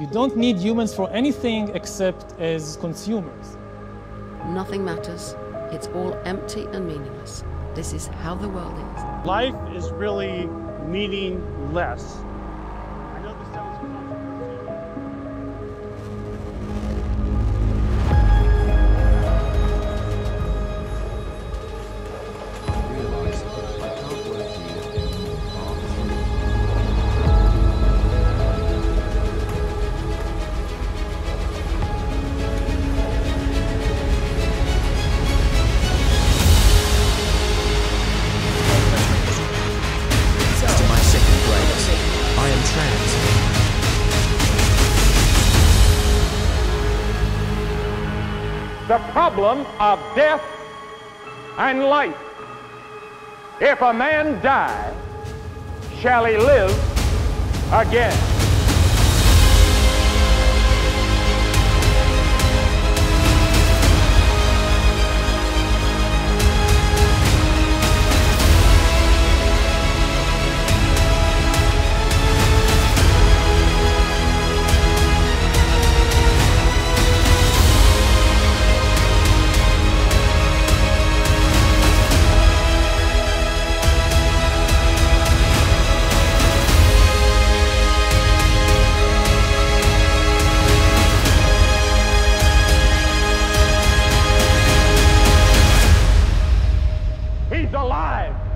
You don't need humans for anything except as consumers. Nothing matters. It's all empty and meaningless. This is how the world is. Life is really meaningless. The problem of death and life. If a man die, shall he live again? He's alive.